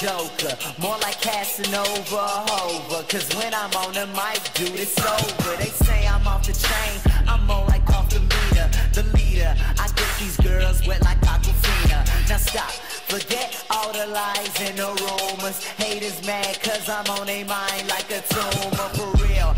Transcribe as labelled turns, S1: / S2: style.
S1: Joker, more like Casanova, over Cause when I'm on the mic, dude, it's over. They say I'm off the chain. Now stop, forget all the lies and the rumors. Haters mad cause I'm on their mind like a tumor for real.